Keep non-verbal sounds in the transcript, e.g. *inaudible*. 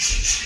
Shh. *laughs*